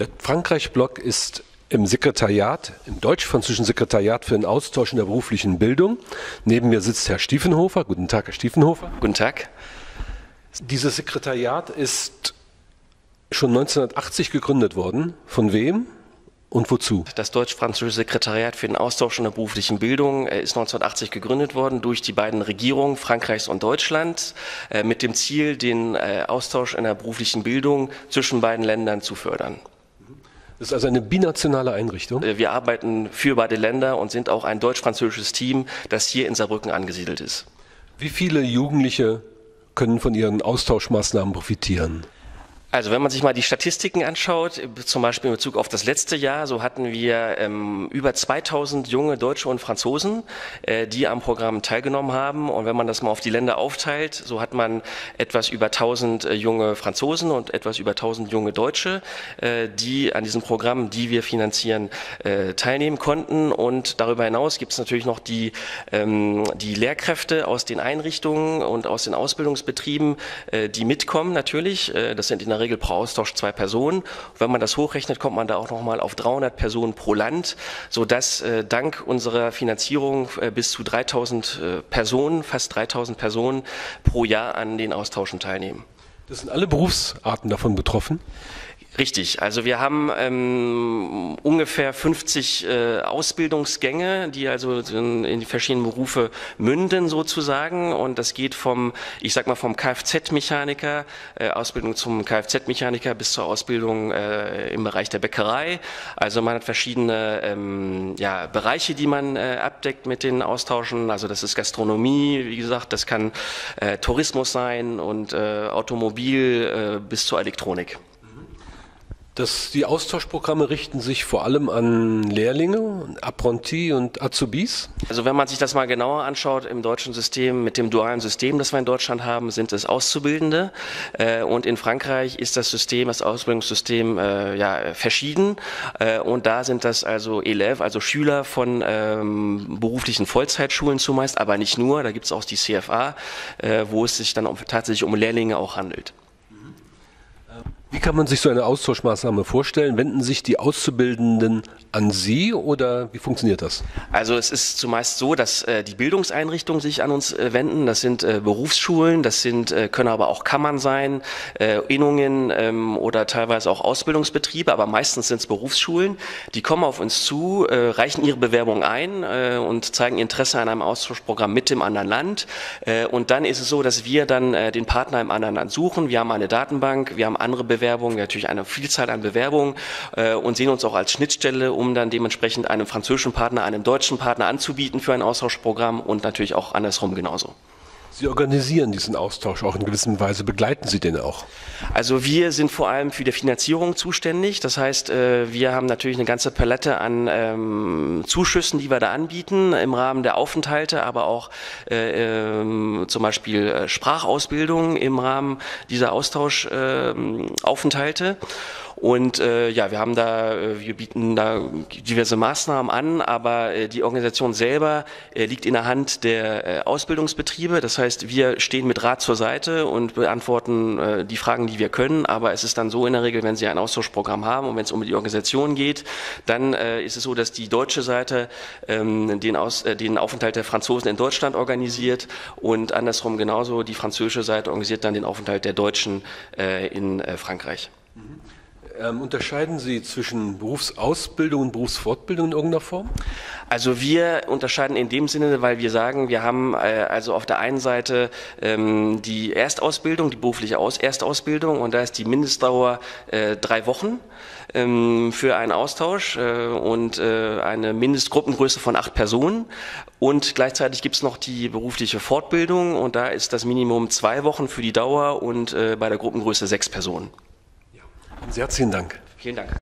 Der Frankreich-Block ist im Sekretariat, im deutsch-französischen Sekretariat für den Austausch in der beruflichen Bildung. Neben mir sitzt Herr Stiefenhofer. Guten Tag, Herr Stiefenhofer. Guten Tag. Dieses Sekretariat ist schon 1980 gegründet worden. Von wem? Und wozu? Das deutsch-französische Sekretariat für den Austausch in der beruflichen Bildung äh, ist 1980 gegründet worden durch die beiden Regierungen Frankreichs und Deutschlands äh, mit dem Ziel, den äh, Austausch in der beruflichen Bildung zwischen beiden Ländern zu fördern. Das ist also eine binationale Einrichtung? Wir arbeiten für beide Länder und sind auch ein deutsch-französisches Team, das hier in Saarbrücken angesiedelt ist. Wie viele Jugendliche können von Ihren Austauschmaßnahmen profitieren? Also wenn man sich mal die Statistiken anschaut, zum Beispiel in Bezug auf das letzte Jahr, so hatten wir ähm, über 2000 junge Deutsche und Franzosen, äh, die am Programm teilgenommen haben. Und wenn man das mal auf die Länder aufteilt, so hat man etwas über 1000 äh, junge Franzosen und etwas über 1000 junge Deutsche, äh, die an diesem Programm, die wir finanzieren, äh, teilnehmen konnten. Und darüber hinaus gibt es natürlich noch die, ähm, die Lehrkräfte aus den Einrichtungen und aus den Ausbildungsbetrieben, äh, die mitkommen natürlich. Äh, das sind in der Regel pro Austausch zwei Personen. wenn man das hochrechnet, kommt man da auch noch mal auf 300 Personen pro Land, sodass äh, dank unserer Finanzierung äh, bis zu 3000 äh, Personen, fast 3000 Personen pro Jahr an den Austauschen teilnehmen. Das sind alle Berufsarten davon betroffen? Richtig, also wir haben ähm, ungefähr 50 äh, Ausbildungsgänge, die also in, in, die verschiedenen Berufe münden sozusagen und das geht vom, ich sag mal vom Kfz-Mechaniker, äh, Ausbildung zum Kfz-Mechaniker bis zur Ausbildung äh, im Bereich der Bäckerei. Also man hat verschiedene ähm, ja, Bereiche, die man äh, abdeckt mit den Austauschen. Also das ist Gastronomie, wie gesagt, das kann äh, Tourismus sein und äh, Automobil äh, bis zur Elektronik. Das, die Austauschprogramme richten sich vor allem an Lehrlinge, Apprentis und Azubis? Also wenn man sich das mal genauer anschaut, im deutschen System, mit dem dualen System, das wir in Deutschland haben, sind es Auszubildende. Äh, und in Frankreich ist das System, das Ausbildungssystem äh, ja, verschieden. Äh, und da sind das also Elev, also Schüler von ähm, beruflichen Vollzeitschulen zumeist, aber nicht nur. Da gibt es auch die CFA, wo es sich dann tatsächlich um Lehrlinge auch handelt. Wie kann man sich so eine Austauschmaßnahme vorstellen? Wenden sich die Auszubildenden an Sie oder wie funktioniert das? Also es ist zumeist so, dass äh, die Bildungseinrichtungen sich an uns äh, wenden. Das sind äh, Berufsschulen, das sind, äh, können aber auch Kammern sein, äh, Innungen ähm, oder teilweise auch Ausbildungsbetriebe, aber meistens sind es Berufsschulen. Die kommen auf uns zu, äh, reichen ihre Bewerbung ein und zeigen Interesse an einem Austauschprogramm mit dem anderen Land. und dann ist es so, dass wir dann den Partner im anderen Land suchen. Wir haben eine Datenbank, wir haben andere Bewerbungen Bewerbungen, natürlich eine Vielzahl an Bewerbungen äh, und sehen uns auch als Schnittstelle, um dann dementsprechend einem französischen Partner, einem deutschen Partner anzubieten für ein Austauschprogramm und natürlich auch andersrum genauso. Sie organisieren diesen Austausch auch in gewisser Weise. Begleiten Sie den auch? Also wir sind vor allem für die Finanzierung zuständig. Das heißt, äh, wir haben natürlich eine ganze Palette an ähm, Zuschüssen, die wir da anbieten im Rahmen der Aufenthalte, aber auch äh, äh, zum Beispiel äh, Sprachausbildung im Rahmen dieser Austauschaufenthalte. Und äh, ja, wir haben da, äh, wir bieten da diverse Maßnahmen an, aber äh, die Organisation selber äh, liegt in der Hand der äh, Ausbildungsbetriebe. Das heißt, wir stehen mit Rat zur Seite und beantworten äh, die Fragen, die wir können. Aber es ist dann so in der Regel, wenn Sie ein Austauschprogramm haben und wenn es um die Organisation geht, dann äh, ist es so, dass die deutsche Seite ähm, den, Aus, äh, den Aufenthalt der Franzosen in Deutschland organisiert und andersrum genauso die französische Seite organisiert dann den Aufenthalt der Deutschen äh, in äh, Frankreich. Mhm. Ähm, unterscheiden Sie zwischen Berufsausbildung und Berufsfortbildung in irgendeiner Form? Also wir unterscheiden in dem Sinne, weil wir sagen, wir haben äh, also auf der einen Seite ähm, die Erstausbildung, die berufliche Aus Erstausbildung und da ist die Mindestdauer äh, drei Wochen ähm, für einen Austausch äh, und äh, eine Mindestgruppengröße von acht Personen. Und gleichzeitig gibt es noch die berufliche Fortbildung und da ist das Minimum zwei Wochen für die Dauer und äh, bei der Gruppengröße sechs Personen. Sehr herzlichen Dank. Vielen Dank.